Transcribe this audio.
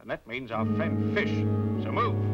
And that means our friend Fish. So move.